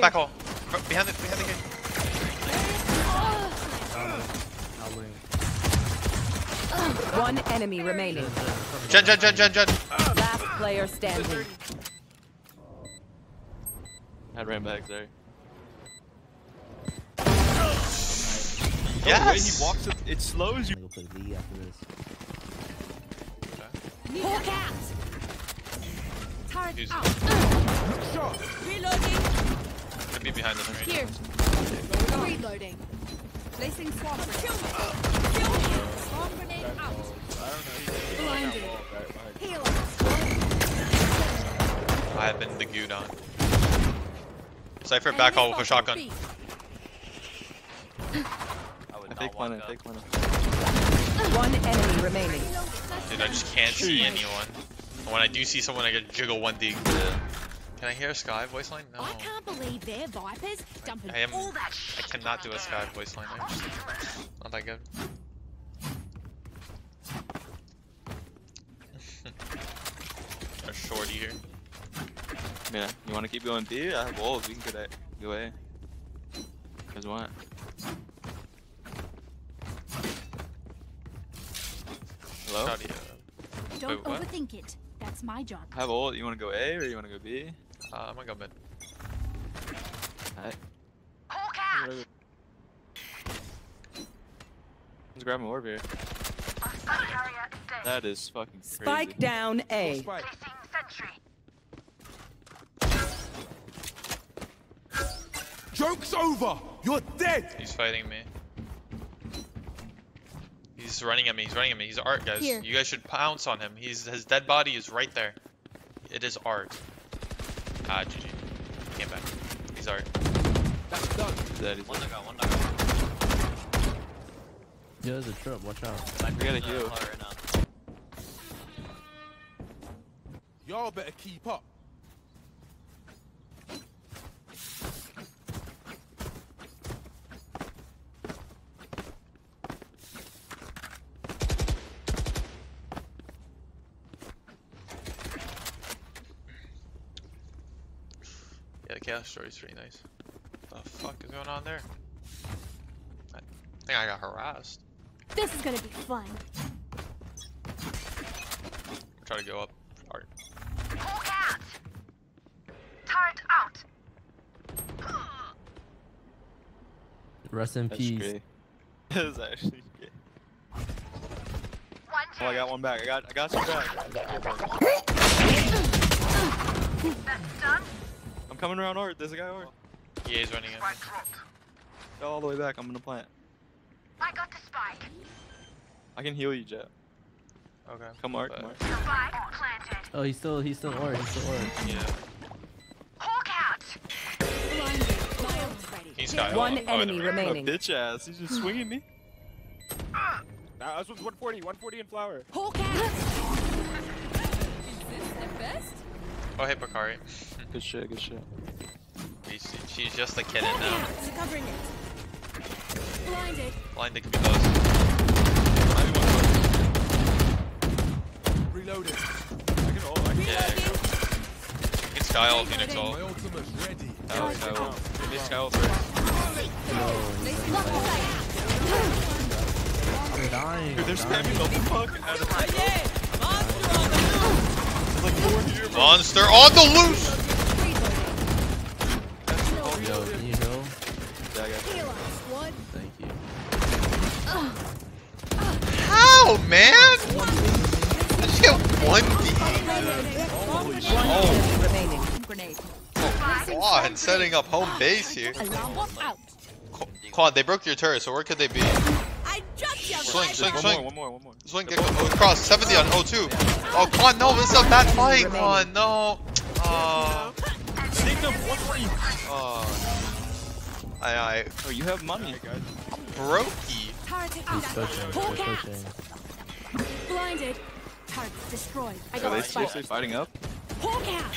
Back hole. Behind the behind the gate. One enemy remaining. Jen, Jen, Jen, Jen, Jen. Last player standing. I ran back there. Yes. The way he walks, it, it slows you. I'll go play League after this. Hawk out. Turret He's- out. Reloading. Could be behind us right Here. Reloading. Placing swarm grenade. Kill me. Kill me. Swarm grenade out. Blinded. Heal I have been the goo on. Cypher back hole with a shotgun. I fake one, I fake one. One enemy remaining. Dude, I just can't see anyone. And when I do see someone, I get jiggle one D. Can I hear a Skye voice line? No. I can't believe they're vipers dumping I am. all that I cannot do a Skye voice line. I'm not that good. a shorty here. Yeah, you want to keep going B? I have wolves. We can go, that, go A. You guys want? Hello? Shorty, uh, Don't Wait, overthink it. That's my job. I have ult. You want to go A or you want to go B? Uh, I'm gonna go mid. Alright. Hawk Let's grab an orb here. That is fucking crazy. Spike down A. Joke's over! You're dead! He's fighting me. He's running at me. He's running at me. He's art, guys. Here. You guys should pounce on him. He's his dead body is right there. It is art. Ah, GG. Came back. He's art. That's done. That is One dug out, one dug out. Yeah, there's a trip. Watch out. We gotta heal. right. Y'all better keep up. Yeah, the chaos story's pretty nice. The fuck is going on there? I think I got harassed. This is gonna be fun. I'm trying to go up art. Rest in That's peace. great. That's actually great. Oh, I got one back. I got, I got some back. I'm coming around Art. There's a guy Art. Yeah, he's running in. Go all the way back. I'm gonna plant. I got the spike. I can heal you, Jett. Okay. Come Art. but- Come Art. Spike. Oh, he's still, he's still or, he's still or. Yeah. Hawk out. Blinded. My ult's ready. He's got One oh, oh, enemy never mind. A remaining. bitch ass. He's just swinging me. Now, this one's 140, 140 in flower. Hawk out. Is this the best? Oh, hey, Bakari. Good shit. Good shit. She's, she's just a kitten Hawk now. out. Covering it. Blinded. Blind, they could be close. Reloading. I can ult. I can Yeah, Reloading. You can Skye all Phoenix My all. ultimate's ready. Skye, Skye ult. Give me Skye ult first. Placing lock play. I'm dying. Dude, they're spamming the fuck out of There's like four here, bro. Monster on the loose! Yo, can you heal? Yeah, I got you. Heal us, squad. Thank you. How, man? I just get one D. Holy shit. One Oh. enemy. Grenade. Quad setting up home base here. Alarm bot out. Qu- Quad, they broke your turret, so where could they be? I. Swing, swing, One swing. more, one more, one more. Swing, get oh, cross, 70 on O2. Oh, Quan, no, this is a bad fight, Quan, no. Oh, Take them 140. oh. I, I, Oh, you have money. brokey. Turret out. He's coaching. Blinded. Turret destroyed. I Are they the seriously fighting up? Hawk out.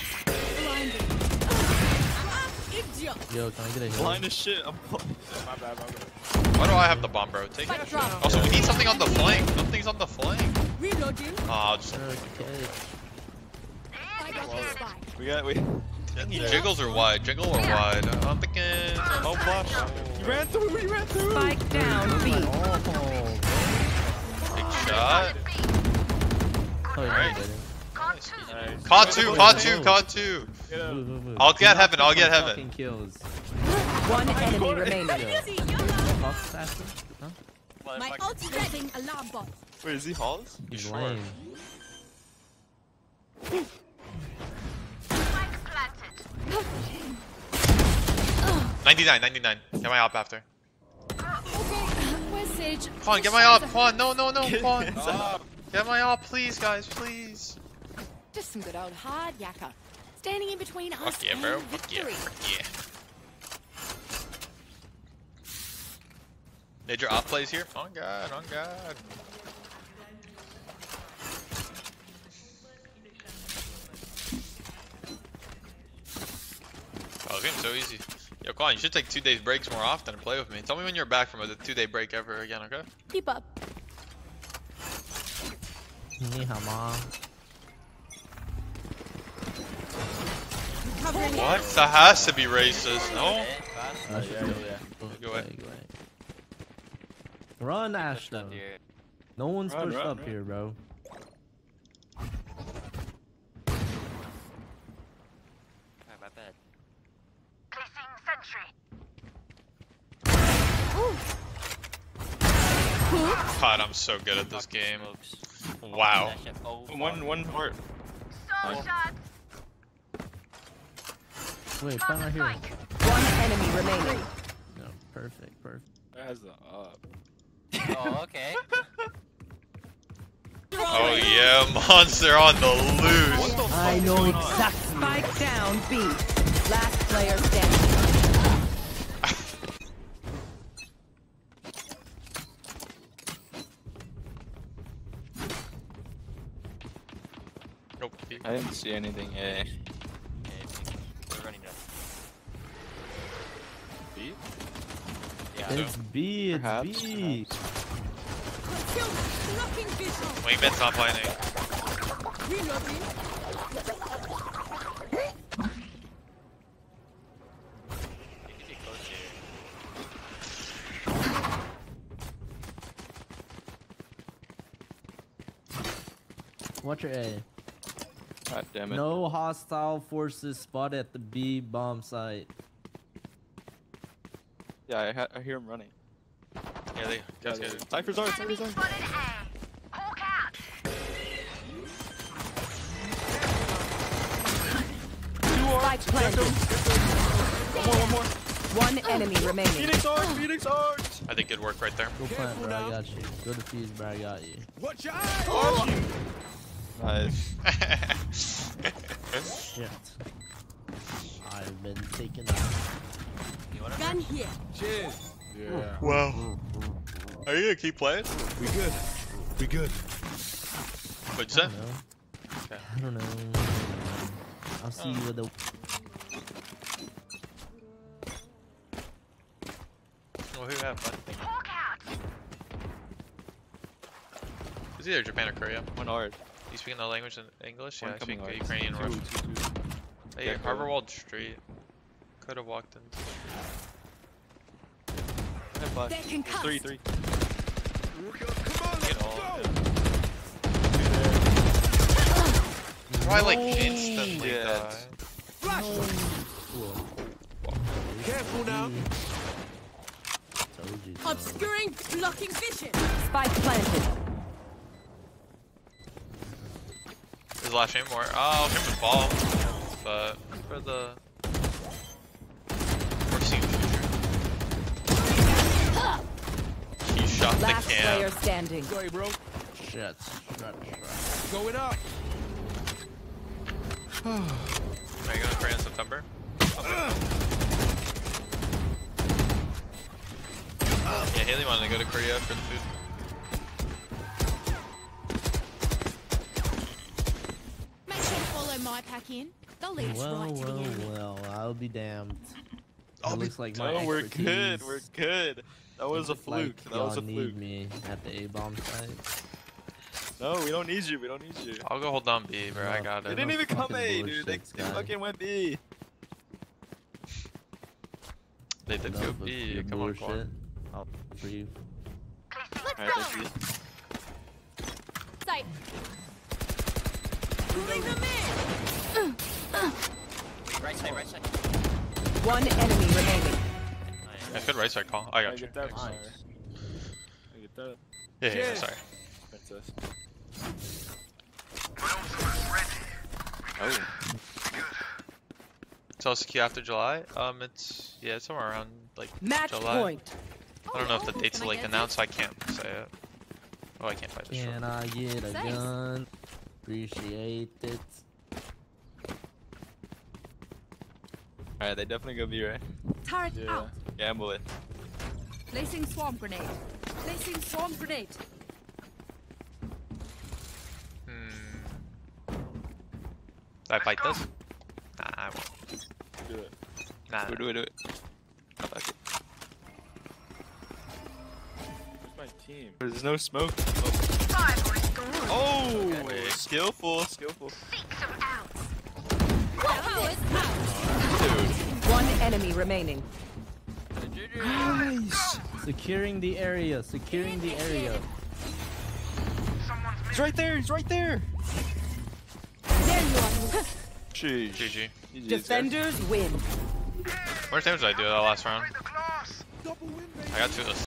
Blinded. Ah, idiot. Yo, can I get a heal? Blind as shit. I'm My bad, my bad. Why do I have the bomb, bro? Take Spike it. drop. Also, we need something on the flank. Nothing's on the flank. Reloading. Oh, just Okay. I got the spike. We got we. Jiggles are wide. Jiggle or wide. Um, flash. You ran through, you ran through. Spike down B. Oh, Big shot. Caught two. Get him. Move, move, move. I'll get heaven, I'll get heaven. kills. One enemy remaining. Easy, YOLO. Fuck faster? Huh? My ult is. Alarm bot. Wait, is he Halls? He's Sure. lame. 99, 99. Get my op after. Ah, okay, where's Sage? Quan, get my op. Quan, no, no, no, Get Quan. up. Get my op, please, guys, please. Just some good old hard yakka. Standing in between us Fuck yeah, and bro. Fuck yeah. victory. Fuck yeah. Major op plays here. On God, on God. Oh, this game's so easy. Yo, Quan, you should take two days breaks more often and play with me. Tell me when you're back from a two day break ever again, okay? Keep up. Ni hao ma. Covering What? That has to be racist, no? Ash, yeah, go. yeah. Go, Go away. go away. Run, Ashton. No one's Run, pushed run, up run. here, bro. my bad. Pleasing sentry. God, I'm so good at this Fuck game. Smokes. Wow. That shit- Oh, One, one heart. Wait, find right here. One enemy remaining. No, perfect, perfect. That's the up. Uh, oh, okay. Oh yeah, monster on the loose. What the fuck I is know exactly. on? exact spike down B. Last player see anything. Eh. okay. We're running down. Beat? Yeah. It's B, it's Perhaps, B. Concealment. Blocking vision. Wingman's not playing. Reloading. You could get close here. Watch your A. God damn it. No hostile forces spotted at the B bomb site. Yeah, I, ha I hear him running. Yeah, they guys get it. Cypher's art, Cypher's art. Spike planted. One more, one more. One enemy remaining. Phoenix art, Phoenix art. I think good work right there. Go plant, bro. I got you. Go defuse, bro. I got you. Watch out! Oh. Nice. Shit. I've been taken out. Gun here. Cheers. Yeah. wow. Are you gonna keep playing? We good. We good. What'd you I say? don't know. Okay. I don't know. I'll see you with the. Well, who have fun? It's either Japan or Korea. One art. You speaking the language in English? One Yeah, I speak coming art. Ukrainian Two, Russian. two, two. Hey, Yeah, Harbor go. Walled Street. Could have walked in. I have five. They're concussed. Three, three. Get all. Why like instantly Yeah. die? Careful now. Told you. Obscuring. Blocking vision. Spike planted. His last name more. Oh, him with ball. But for the foreseen future. He shot the Last player cam. standing. Sorry, bro. Shit. Shut, shut. Going up. Are you going to Korea in September? Yeah, Haley wanted to go to Korea for the food. In. They'll lead us Well, right to the well, enemy. well. I'll be damned. I'll it be looks like my No, oh, we're good. We're good. That was a looks like fluke. That was a y'all need fluke. me at the A bomb site. No, we don't need you. We don't need you. I'll go hold down B, bro. I No, got They didn't even come A, dude. They, they fucking went B. They did go Enough B. your Come on. Quan. I'll for you. Alright, that's you. Sight. Right side, right side. One enemy remaining. Yeah, good right side call. I I got you. get that. Nice. I get that. Yeah, yeah, yeah, sorry. Princess. Oh. So it's key after July. Um, it's yeah, it's somewhere around like Match July. point. I don't know if the Oh, date's can I like get announced. I can't say it. Oh, I can't buy this. Can I get a Thanks. gun? Appreciate it. Alright, they definitely go B, right? Turret Yeah. out. Gamble it. Placing swarm grenade. Placing swarm grenade. Hmm. Do I fight this? Nah, I won't. Do it. Nah. Do it, do it, do it. I like it. Where's my team? There's no smoke. Oh, Okay. skillful, skillful. Enemy remaining. Nice. Securing the area. Securing the area. He's right there. He's right there. There you are. Jeez. GG. GG's. Defenders win. How much damage did I do that last round? I got two of those.